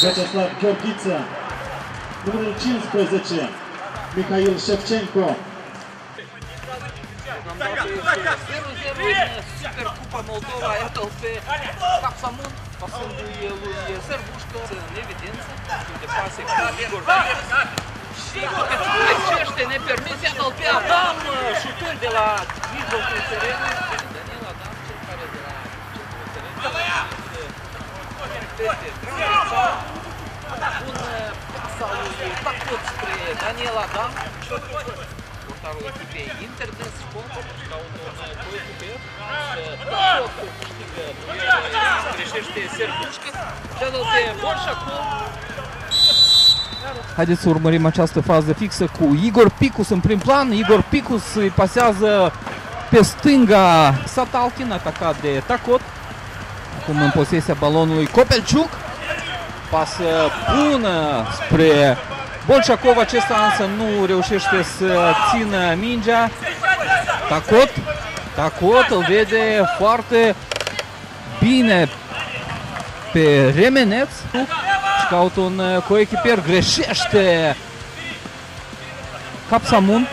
Vyacheslav Gheorghiță. Numărul 15, Mikhail Shevchenko. Am dat pe 0-0 în Supercupa Moldova, iată-l pe Capsamun, pasându-i lui Sărbușcă în evidență, unde pase cu Igor și Copeciu greșește, nepermis, iată-l pe Adam, șutând de la mijlocul terenului. Daniel Adam, cel care de la centrul terenului, peste transversal, un pasa lui Tacot spre Daniel Adam, portarul echipei Interdens Sport, ca un coechipier, Tacot câștigă, greșește Serbușcă, și pe Borșacov, Haideți să urmărim această fază fixă cu Igor Picus în prim plan. Igor Picus îi pasează pe stânga Satalkin, atacat de Tacot. Acum în posesia balonului Copelciuc. Pasă bună spre Bolșacov, acesta însă nu reușește să țină mingea. Tacot, Tacot îl vede foarte bine pe Remeneț. Și caută un uh, coechipier, greșește Capsamun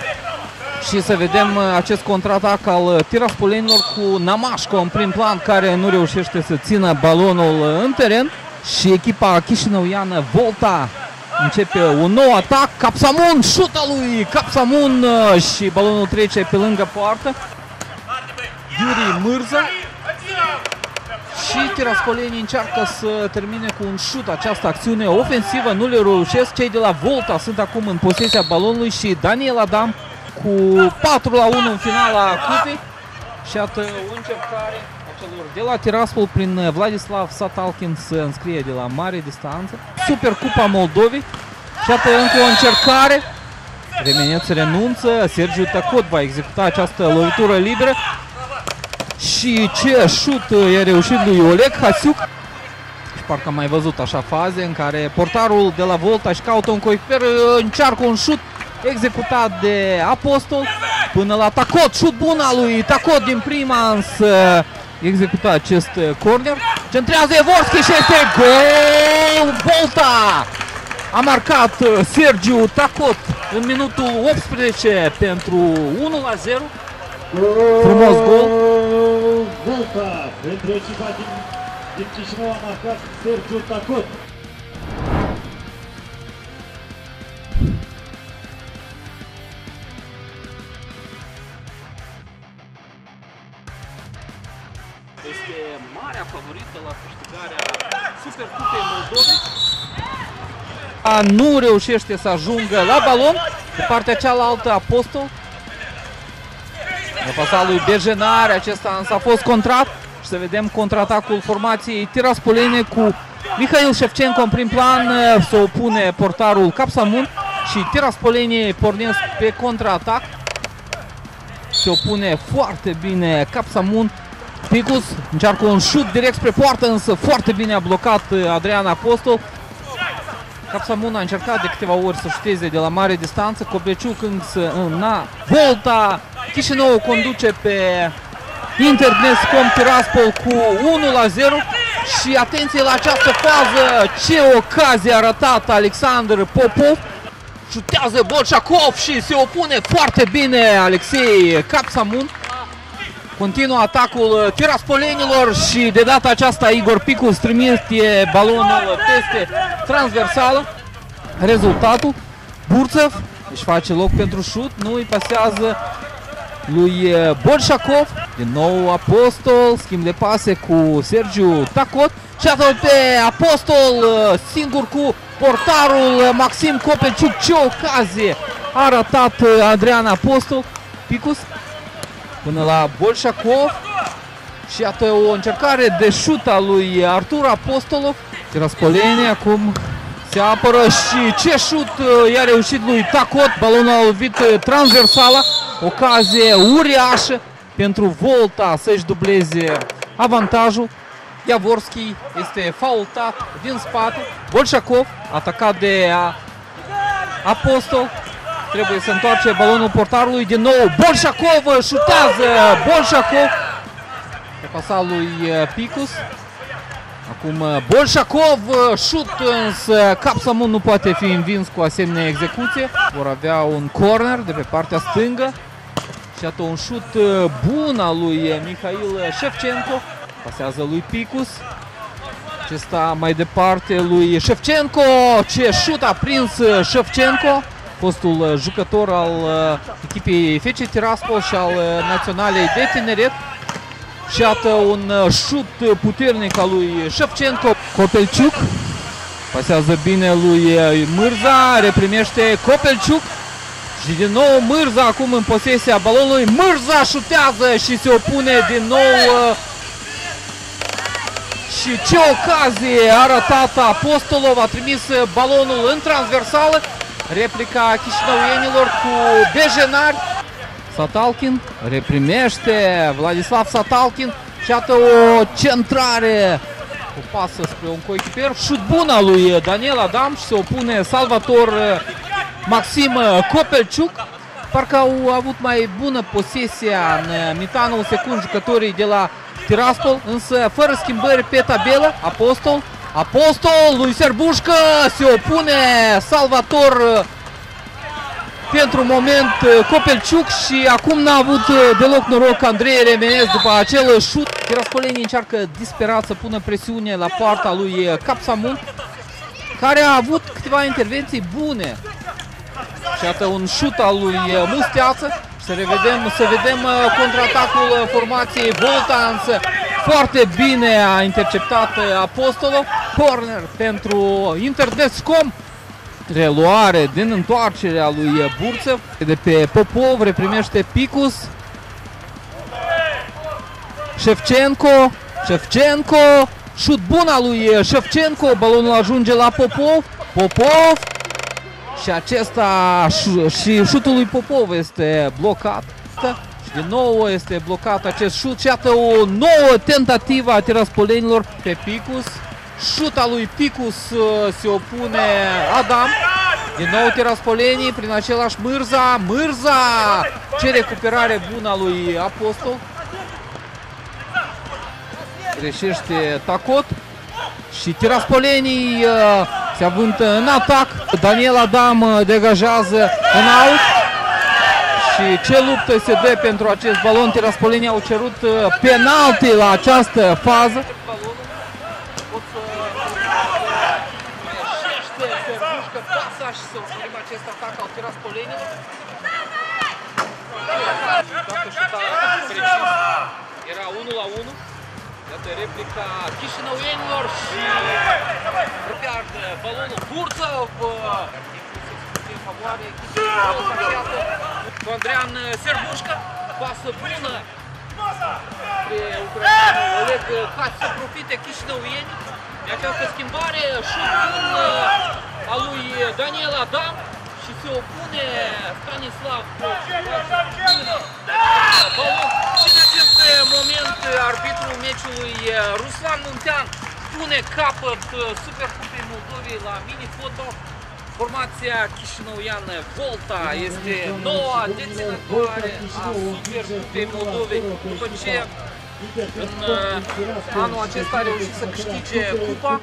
și să vedem uh, acest contraatac al uh, tiraspolenilor cu Namașco în prim plan care nu reușește să țină balonul în teren și echipa chișinăuiană Volta începe un nou atac, Capsamun, șuta lui Capsamun și balonul trece pe lângă poartă. Yuri Mârza și tiraspolenii încearcă să termine cu un șut această acțiune ofensivă, nu le reușesc. Cei de la Volta sunt acum în posesia balonului și Daniel Adam cu 4 la 1 în finala cupei. Și iată o încercare a celor de la Tiraspol prin Vladislav Satalkin să înscrie de la mare distanță. Super Cupa Moldovei. Și iată încă o încercare. Remeneț renunță, Sergiu Tacot va executa această lovitură liberă. Și ce șut i-a reușit lui Oleg Hasiuc. Și parcă am mai văzut așa faze în care portarul de la Volta și caută un coechipier, încearcă un șut executat de Apostol până la Tacot. Șut bun al lui Tacot din prima, însă executa acest corner. Centrează Evorski și este gol! Volta! A marcat Sergiu Tacot în minutul 18 pentru 1 la 0. Frumos gol! Volta pentru echipa din, din Chișinău a marcat Sergiu Tacot. Marea favorită la câștigarea Supercupei Moldovei. A, nu reușește să ajungă la balon. Pe partea cealaltă Apostol. Pasa lui Bergenare, acesta însă a fost contrat. Și să vedem contraatacul formației tiraspolene cu Mihail Șefcenco în prim plan. Se opune portarul Capsamun și tiraspolenii pornesc pe contraatac. Se opune foarte bine Capsamun. Picus încearcă un șut direct spre poartă, însă foarte bine a blocat Adrian Apostol. Capsamun a încercat de câteva ori să șuteze de la mare distanță, Cobreciuc însă na, Volta, Chișinău conduce pe Interdnescom Tiraspol cu 1 la 0 și atenție la această fază, ce ocazie a ratat Alexander Popov. Șutează Bolșakov și se opune foarte bine Alexei Capsamun. Continuă atacul tiraspolenilor și de data aceasta Igor Picus trimite balonul peste transversală. Rezultatul, Burțev își face loc pentru șut, nu îi pasează lui Bolșakov. Din nou Apostol, schimb de pase cu Sergiu Tacot. Și atât pe Apostol, singur cu portarul Maxim Copeciuc. Ce ocazie a ratat Adrian Apostol. Picus până la Bolșakov. Și iată o încercare de șut a lui Artur Apostolov. Tiraspoleni acum se apără și ce șut i-a reușit lui Tacot. Balonul a lovit transversala. Ocazie uriașă pentru Volta să-și dubleze avantajul. Iavorski este faultat din spate. Bolșakov atacat de Apostol. Trebuie să întoarce balonul portarului din nou. Bolșakov șutează. Bolșakov pe pasa lui Picus. Acum uh, Bolșakov, uh, șut însă Capsamun nu poate fi învins cu asemenea execuție. Vor avea un corner de pe partea stângă. Și iată un șut uh, bun al lui Mihail Shevchenko. Pasează lui Picus. Acesta mai departe lui Shevchenko. Ce șut a prins Shevchenko. Fostul jucător al echipei FC Tiraspol și al naționalei de tineret. Și iată un șut puternic al lui Shevchenko. Copelciuc pasează bine lui Mârza, reprimește Copelciuc. Și din nou Mârza acum în posesia balonului. Mârza șutează și se opune din nou. Și ce ocazie a ratat Apostolov, a trimis balonul în transversală. Replica chișinăuienilor cu dejenari. Satalkin reprimește Vladislav Satalkin și iată o centrare o pasă spre un coechipier șut bun al lui Daniel Adamș și se opune Salvator Maxim Copelciuc parcă au avut mai bună posesia în mitanul secund jucătorii de la Tiraspol însă fără schimbări pe tabelă Apostol Apostol lui Serbușcă se opune Salvator pentru moment Copelciuc și acum n-a avut deloc noroc Andrei Remenez după acel șut. Tiraspolenii încearcă disperat să pună presiune la poarta lui Capsamun care a avut câteva intervenții bune. Și iată un șut al lui Musteață. Să, revedem, să vedem contraatacul formației Volta, însă foarte bine a interceptat Apostolov. Corner pentru Interdescom. Reluare din întoarcerea lui Burțev. De pe Popov reprimește Picus. Șefcenco. Șefcenco. Șut bun al lui Șefcenco. Balonul ajunge la Popov. Popov. Și acesta și șutul lui Popov este blocat. Și din nou este blocat acest șut. Și iată o nouă tentativă a tiraspolenilor pe Picus. Șuta lui Picus se opune Adam. Din nou Tiraspolenii prin același Mârza. Mârza! Ce recuperare bună a lui Apostol. Greșește Tacot. Și Tiraspolenii se avântă în atac. Daniel Adam degajează în out. Și ce luptă se dă pentru acest balon. Tiraspolenii au cerut penalti la această fază. pasa și să urmărim acest atac al Tiraspolenilor. Dacă șuta precis, era 1 la 1. Iată replica chișinăuienilor și pierde balonul Burțov. În favoare cu Andrean Serbușcă. Pasă bună spre ucraineanul Oleg Haț să profite chișinăuieni de această schimbare. Șut bun a lui Daniel Adam și se opune Stanislav și în acest moment arbitrul meciului Ruslan Muntean pune capăt Supercupei Moldovei la mini-fotbal. Formația chișinăuiană Volta este noua deținătoare a Supercupei Moldovei după ce în anul acesta a reușit să câștige cupa.